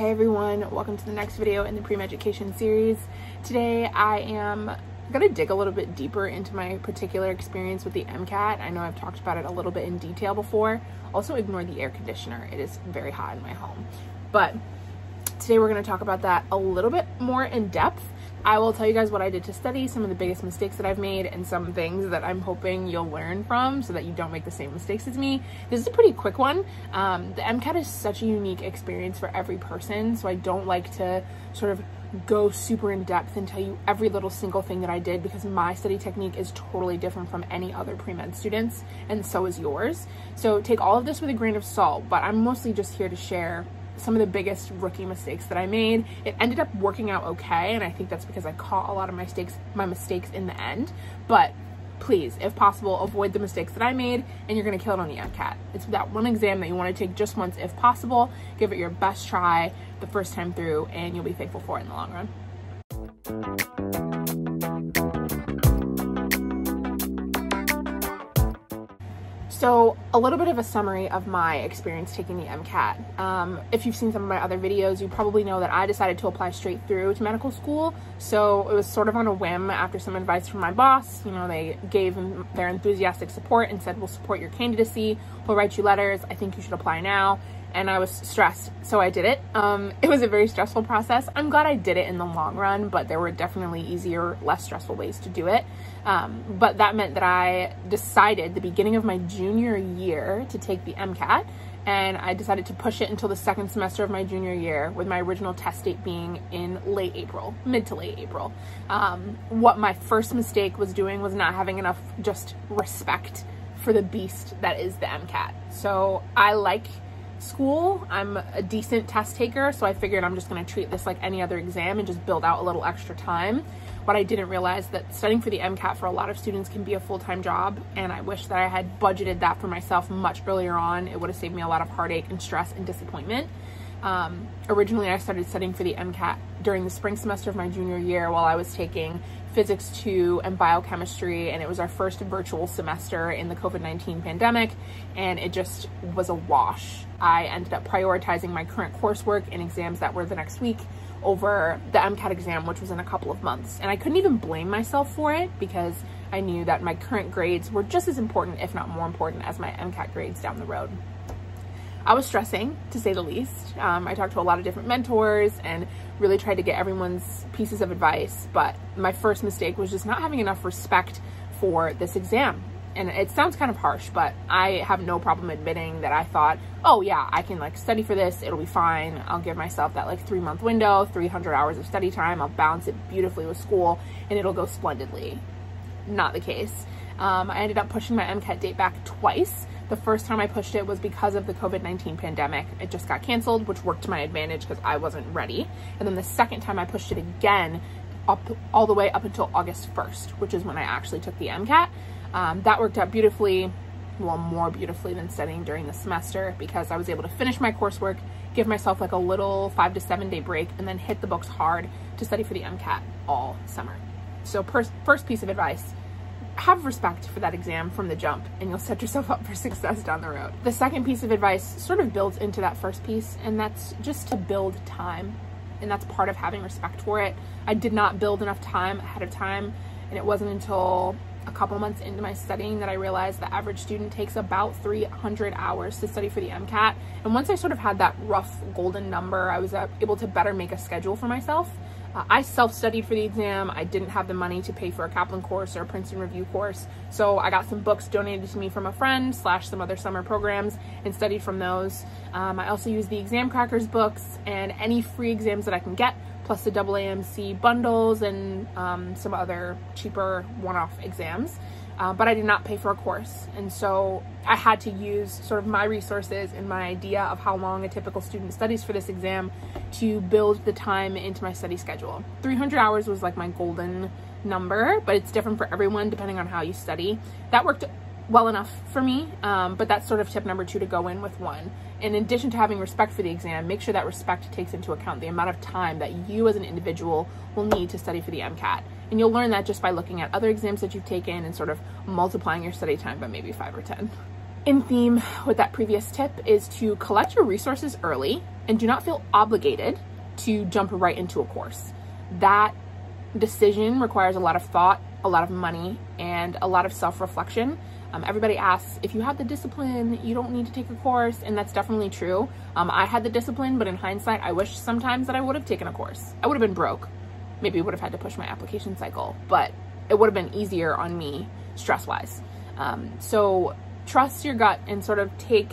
Hey everyone, welcome to the next video in the PreMeducation series. Today I am gonna dig a little bit deeper into my particular experience with the MCAT. I know I've talked about it a little bit in detail before. Also ignore the air conditioner, it is very hot in my home. But today we're gonna talk about that a little bit more in depth I will tell you guys what I did to study, some of the biggest mistakes that I've made, and some things that I'm hoping you'll learn from so that you don't make the same mistakes as me. This is a pretty quick one. Um, the MCAT is such a unique experience for every person, so I don't like to sort of go super in depth and tell you every little single thing that I did because my study technique is totally different from any other pre-med students and so is yours. So take all of this with a grain of salt, but I'm mostly just here to share some of the biggest rookie mistakes that I made. It ended up working out okay, and I think that's because I caught a lot of my mistakes, my mistakes in the end. But please, if possible, avoid the mistakes that I made, and you're gonna kill it on the MCAT. It's that one exam that you wanna take just once if possible. Give it your best try the first time through, and you'll be thankful for it in the long run. So a little bit of a summary of my experience taking the MCAT. Um, if you've seen some of my other videos, you probably know that I decided to apply straight through to medical school. So it was sort of on a whim after some advice from my boss. You know, they gave their enthusiastic support and said, we'll support your candidacy. We'll write you letters. I think you should apply now and I was stressed, so I did it. Um, it was a very stressful process. I'm glad I did it in the long run, but there were definitely easier, less stressful ways to do it. Um, but that meant that I decided the beginning of my junior year to take the MCAT, and I decided to push it until the second semester of my junior year, with my original test date being in late April, mid to late April. Um, what my first mistake was doing was not having enough just respect for the beast that is the MCAT. So I like school. I'm a decent test taker, so I figured I'm just gonna treat this like any other exam and just build out a little extra time. What I didn't realize that studying for the MCAT for a lot of students can be a full-time job, and I wish that I had budgeted that for myself much earlier on. It would have saved me a lot of heartache and stress and disappointment. Um, originally, I started studying for the MCAT during the spring semester of my junior year while I was taking physics 2 and biochemistry and it was our first virtual semester in the COVID-19 pandemic and it just was a wash. I ended up prioritizing my current coursework and exams that were the next week over the MCAT exam which was in a couple of months and I couldn't even blame myself for it because I knew that my current grades were just as important if not more important as my MCAT grades down the road. I was stressing, to say the least. Um, I talked to a lot of different mentors and really tried to get everyone's pieces of advice, but my first mistake was just not having enough respect for this exam. And it sounds kind of harsh, but I have no problem admitting that I thought, oh yeah, I can like study for this, it'll be fine. I'll give myself that like three month window, 300 hours of study time, I'll balance it beautifully with school, and it'll go splendidly. Not the case. Um, I ended up pushing my MCAT date back twice the first time I pushed it was because of the COVID-19 pandemic. It just got canceled, which worked to my advantage because I wasn't ready. And then the second time I pushed it again, up all the way up until August 1st, which is when I actually took the MCAT. Um, that worked out beautifully, well, more beautifully than studying during the semester because I was able to finish my coursework, give myself like a little five to seven day break, and then hit the books hard to study for the MCAT all summer. So first piece of advice, have respect for that exam from the jump and you'll set yourself up for success down the road. The second piece of advice sort of builds into that first piece and that's just to build time and that's part of having respect for it. I did not build enough time ahead of time and it wasn't until a couple months into my studying that I realized the average student takes about 300 hours to study for the MCAT. And once I sort of had that rough golden number, I was uh, able to better make a schedule for myself uh, I self-studied for the exam. I didn't have the money to pay for a Kaplan course or a Princeton review course. So I got some books donated to me from a friend slash some other summer programs and studied from those. Um, I also use the Examkrackers books and any free exams that I can get, plus the AAMC bundles and um, some other cheaper one-off exams uh, but I did not pay for a course. And so I had to use sort of my resources and my idea of how long a typical student studies for this exam to build the time into my study schedule. 300 hours was like my golden number, but it's different for everyone depending on how you study. That worked well enough for me, um, but that's sort of tip number two to go in with one. In addition to having respect for the exam, make sure that respect takes into account the amount of time that you as an individual will need to study for the MCAT. And you'll learn that just by looking at other exams that you've taken and sort of multiplying your study time by maybe five or 10. In theme with that previous tip is to collect your resources early and do not feel obligated to jump right into a course. That decision requires a lot of thought, a lot of money, and a lot of self reflection. Um, everybody asks if you have the discipline, you don't need to take a course, and that's definitely true. Um, I had the discipline, but in hindsight, I wish sometimes that I would have taken a course. I would have been broke. Maybe would have had to push my application cycle, but it would have been easier on me stress wise. Um, so trust your gut and sort of take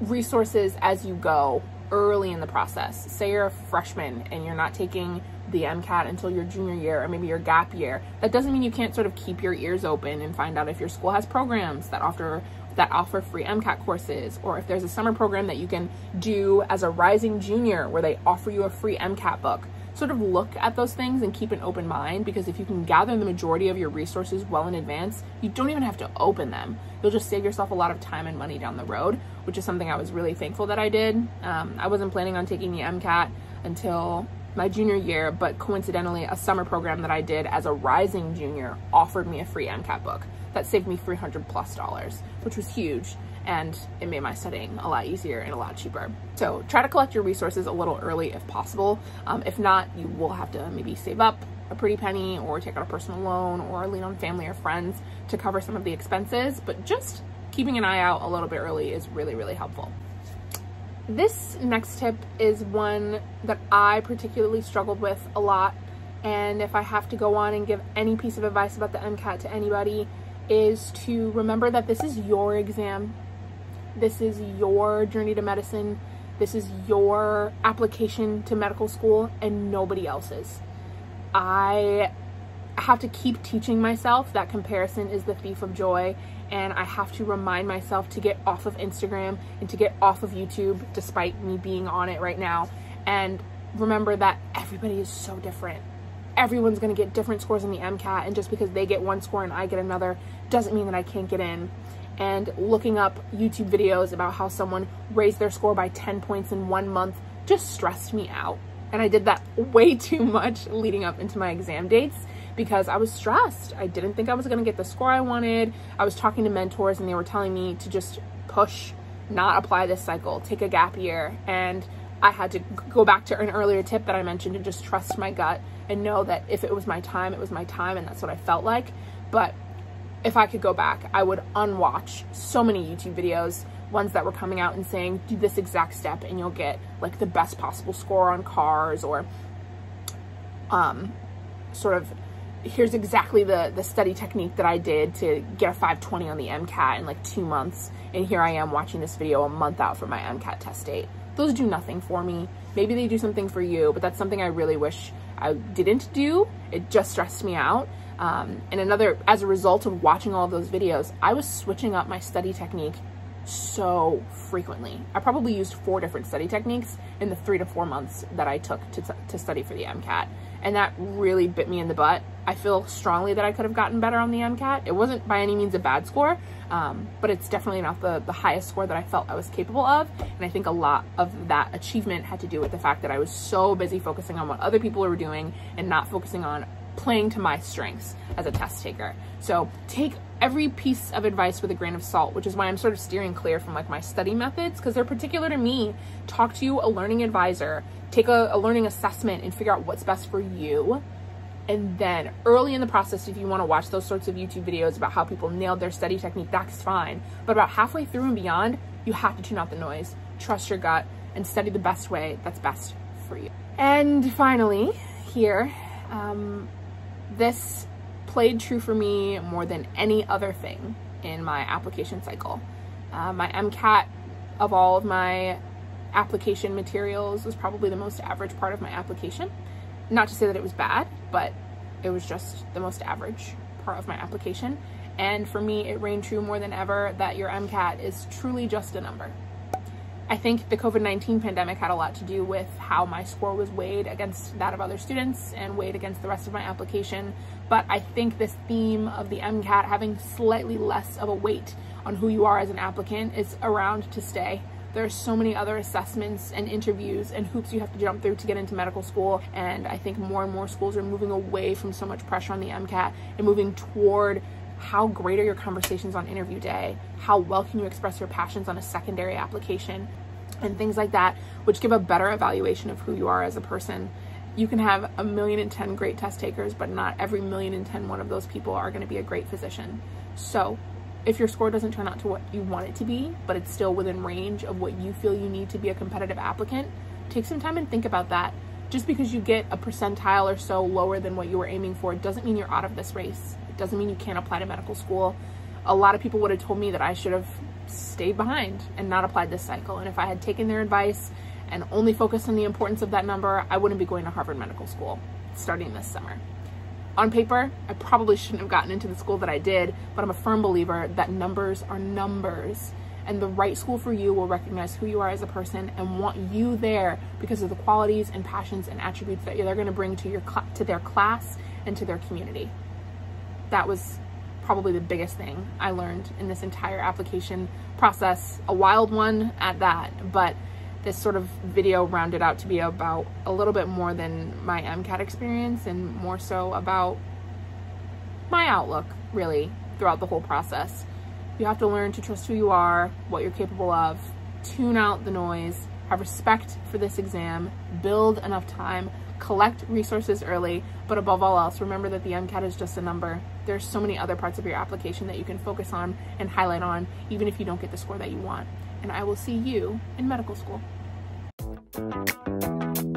resources as you go early in the process. Say you're a freshman and you're not taking the MCAT until your junior year or maybe your gap year. That doesn't mean you can't sort of keep your ears open and find out if your school has programs that offer that offer free MCAT courses or if there's a summer program that you can do as a rising junior where they offer you a free MCAT book sort of look at those things and keep an open mind because if you can gather the majority of your resources well in advance, you don't even have to open them. You'll just save yourself a lot of time and money down the road, which is something I was really thankful that I did. Um, I wasn't planning on taking the MCAT until my junior year, but coincidentally, a summer program that I did as a rising junior offered me a free MCAT book that saved me 300 plus dollars, which was huge and it made my studying a lot easier and a lot cheaper. So try to collect your resources a little early if possible. Um, if not, you will have to maybe save up a pretty penny or take out a personal loan or lean on family or friends to cover some of the expenses, but just keeping an eye out a little bit early is really, really helpful. This next tip is one that I particularly struggled with a lot. And if I have to go on and give any piece of advice about the MCAT to anybody, is to remember that this is your exam this is your journey to medicine. This is your application to medical school and nobody else's. I have to keep teaching myself that comparison is the thief of joy and I have to remind myself to get off of Instagram and to get off of YouTube despite me being on it right now and remember that everybody is so different. Everyone's going to get different scores in the MCAT and just because they get one score and I get another doesn't mean that I can't get in and looking up YouTube videos about how someone raised their score by 10 points in one month just stressed me out. And I did that way too much leading up into my exam dates because I was stressed. I didn't think I was going to get the score I wanted. I was talking to mentors and they were telling me to just push, not apply this cycle, take a gap year. And I had to go back to an earlier tip that I mentioned and just trust my gut and know that if it was my time, it was my time and that's what I felt like. But if I could go back, I would unwatch so many YouTube videos, ones that were coming out and saying, do this exact step and you'll get like the best possible score on cars or um, sort of here's exactly the, the study technique that I did to get a 520 on the MCAT in like two months. And here I am watching this video a month out from my MCAT test date. Those do nothing for me. Maybe they do something for you, but that's something I really wish I didn't do. It just stressed me out. Um, and another, as a result of watching all of those videos, I was switching up my study technique so frequently. I probably used four different study techniques in the three to four months that I took to, to study for the MCAT. And that really bit me in the butt. I feel strongly that I could have gotten better on the MCAT. It wasn't by any means a bad score, um, but it's definitely not the, the highest score that I felt I was capable of. And I think a lot of that achievement had to do with the fact that I was so busy focusing on what other people were doing and not focusing on playing to my strengths as a test taker. So take every piece of advice with a grain of salt, which is why I'm sort of steering clear from like my study methods because they're particular to me. Talk to a learning advisor, take a, a learning assessment and figure out what's best for you. And then early in the process, if you want to watch those sorts of YouTube videos about how people nailed their study technique, that's fine. But about halfway through and beyond, you have to tune out the noise, trust your gut, and study the best way that's best for you. And finally, here, um, this played true for me more than any other thing in my application cycle. Uh, my MCAT of all of my application materials was probably the most average part of my application. Not to say that it was bad, but it was just the most average part of my application. And for me, it rang true more than ever that your MCAT is truly just a number. I think the COVID-19 pandemic had a lot to do with how my score was weighed against that of other students and weighed against the rest of my application. But I think this theme of the MCAT having slightly less of a weight on who you are as an applicant is around to stay. There are so many other assessments and interviews and hoops you have to jump through to get into medical school. And I think more and more schools are moving away from so much pressure on the MCAT and moving toward how great are your conversations on interview day? How well can you express your passions on a secondary application? and things like that, which give a better evaluation of who you are as a person. You can have a million and ten great test takers, but not every million and ten one of those people are going to be a great physician. So, if your score doesn't turn out to what you want it to be, but it's still within range of what you feel you need to be a competitive applicant, take some time and think about that. Just because you get a percentile or so lower than what you were aiming for doesn't mean you're out of this race. It doesn't mean you can't apply to medical school. A lot of people would have told me that I should have stayed behind and not applied this cycle. And if I had taken their advice and only focused on the importance of that number, I wouldn't be going to Harvard Medical School starting this summer. On paper, I probably shouldn't have gotten into the school that I did, but I'm a firm believer that numbers are numbers and the right school for you will recognize who you are as a person and want you there because of the qualities and passions and attributes that they're going to bring to your to their class and to their community. That was probably the biggest thing I learned in this entire application process, a wild one at that, but this sort of video rounded out to be about a little bit more than my MCAT experience and more so about my outlook, really, throughout the whole process. You have to learn to trust who you are, what you're capable of, tune out the noise, have respect for this exam, build enough time, collect resources early, but above all else, remember that the MCAT is just a number. There's so many other parts of your application that you can focus on and highlight on, even if you don't get the score that you want. And I will see you in medical school. Música